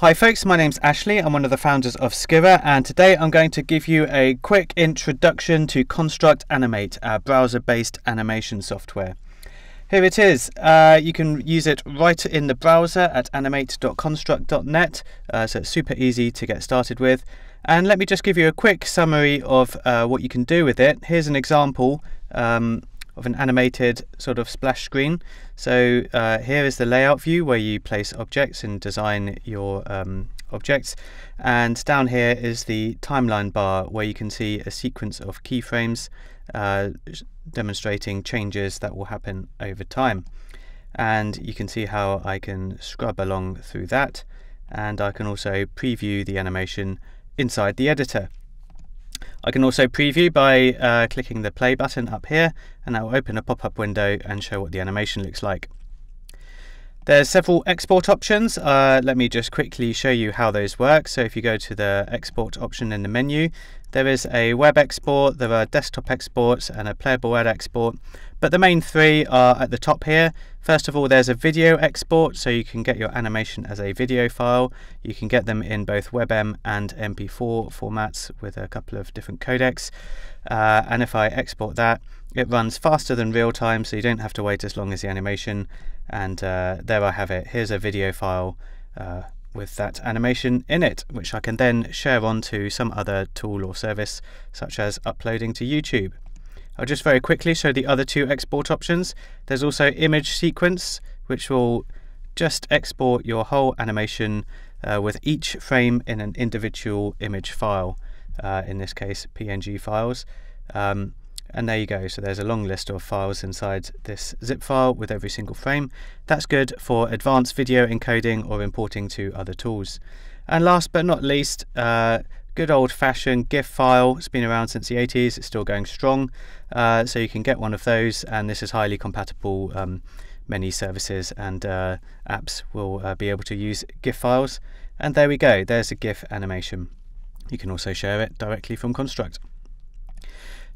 Hi folks, my name's Ashley. I'm one of the founders of Scirra and today I'm going to give you a quick introduction to Construct Animate, our browser-based animation software. Here it is. Uh, you can use it right in the browser at animate.construct.net, uh, so it's super easy to get started with. And let me just give you a quick summary of uh, what you can do with it. Here's an example. Um, of an animated sort of splash screen. So uh, here is the layout view where you place objects and design your um, objects. And down here is the timeline bar where you can see a sequence of keyframes uh, demonstrating changes that will happen over time. And you can see how I can scrub along through that. And I can also preview the animation inside the editor. I can also preview by uh, clicking the play button up here and that will open a pop-up window and show what the animation looks like. There's several export options. Uh, let me just quickly show you how those work. So if you go to the export option in the menu, there is a web export, there are desktop exports and a playable web export. But the main three are at the top here. First of all, there's a video export, so you can get your animation as a video file. You can get them in both WebM and MP4 formats with a couple of different codecs. Uh, and if I export that, it runs faster than real time, so you don't have to wait as long as the animation. And uh, there I have it. Here's a video file uh, with that animation in it, which I can then share on to some other tool or service, such as uploading to YouTube. I'll just very quickly show the other two export options. There's also image sequence, which will just export your whole animation uh, with each frame in an individual image file, uh, in this case PNG files. Um, and there you go, so there's a long list of files inside this zip file with every single frame. That's good for advanced video encoding or importing to other tools. And last but not least, uh, good old fashioned GIF file. It's been around since the 80s, it's still going strong. Uh, so you can get one of those, and this is highly compatible. Um, many services and uh, apps will uh, be able to use GIF files. And there we go, there's a GIF animation. You can also share it directly from Construct.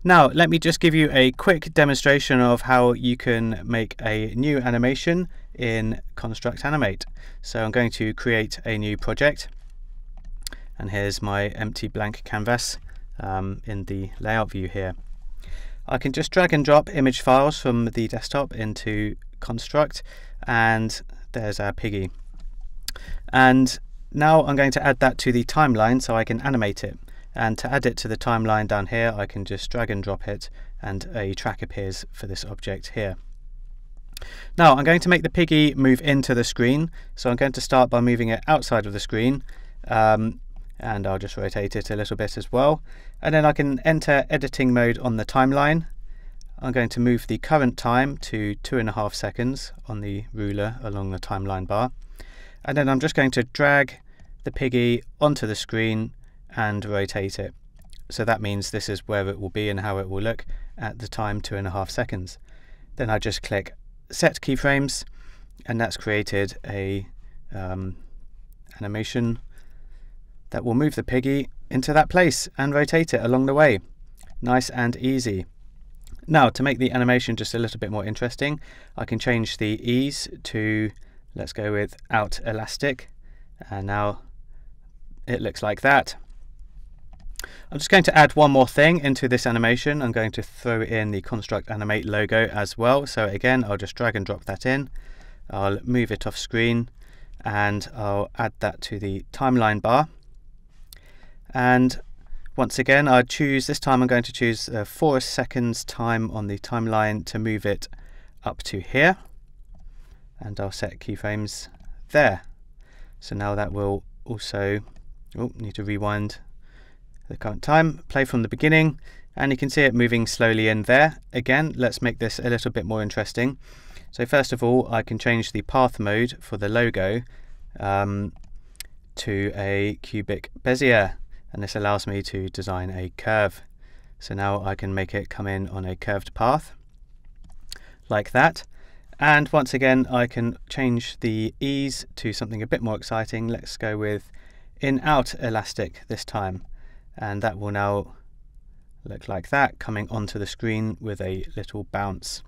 Now, let me just give you a quick demonstration of how you can make a new animation in Construct Animate. So I'm going to create a new project and here's my empty blank canvas um, in the layout view here. I can just drag and drop image files from the desktop into Construct and there's our piggy. And now I'm going to add that to the timeline so I can animate it. And to add it to the timeline down here, I can just drag and drop it and a track appears for this object here. Now I'm going to make the piggy move into the screen. So I'm going to start by moving it outside of the screen. Um, and I'll just rotate it a little bit as well. And then I can enter editing mode on the timeline. I'm going to move the current time to two and a half seconds on the ruler along the timeline bar. And then I'm just going to drag the piggy onto the screen and rotate it. So that means this is where it will be and how it will look at the time two and a half seconds. Then I just click set keyframes and that's created a um, animation that will move the piggy into that place and rotate it along the way. Nice and easy. Now to make the animation just a little bit more interesting, I can change the ease to, let's go with out elastic. And now it looks like that. I'm just going to add one more thing into this animation. I'm going to throw in the Construct Animate logo as well. So again, I'll just drag and drop that in. I'll move it off screen and I'll add that to the timeline bar and once again I choose this time I'm going to choose uh, 4 seconds time on the timeline to move it up to here and I'll set keyframes there so now that will also oh, need to rewind the current time play from the beginning and you can see it moving slowly in there again let's make this a little bit more interesting so first of all I can change the path mode for the logo um, to a cubic Bezier and this allows me to design a curve. So now I can make it come in on a curved path like that. And once again, I can change the ease to something a bit more exciting. Let's go with in-out elastic this time. And that will now look like that, coming onto the screen with a little bounce.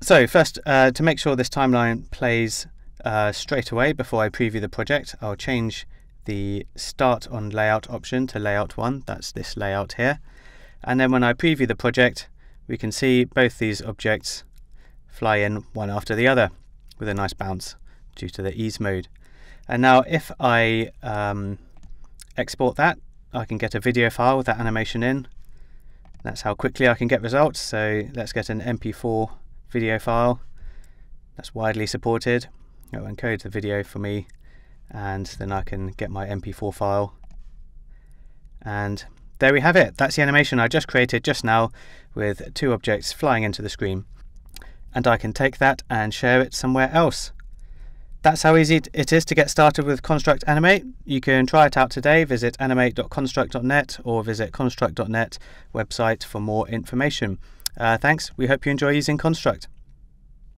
So first, uh, to make sure this timeline plays uh, straight away before I preview the project. I'll change the start on layout option to layout 1, that's this layout here. And then when I preview the project, we can see both these objects fly in one after the other with a nice bounce due to the ease mode. And now if I um, export that, I can get a video file with that animation in. That's how quickly I can get results. So let's get an MP4 video file that's widely supported. It will encode the video for me and then I can get my MP4 file. And there we have it. That's the animation I just created just now with two objects flying into the screen. And I can take that and share it somewhere else. That's how easy it is to get started with Construct Animate. You can try it out today. Visit animate.construct.net or visit construct.net website for more information. Uh, thanks. We hope you enjoy using Construct.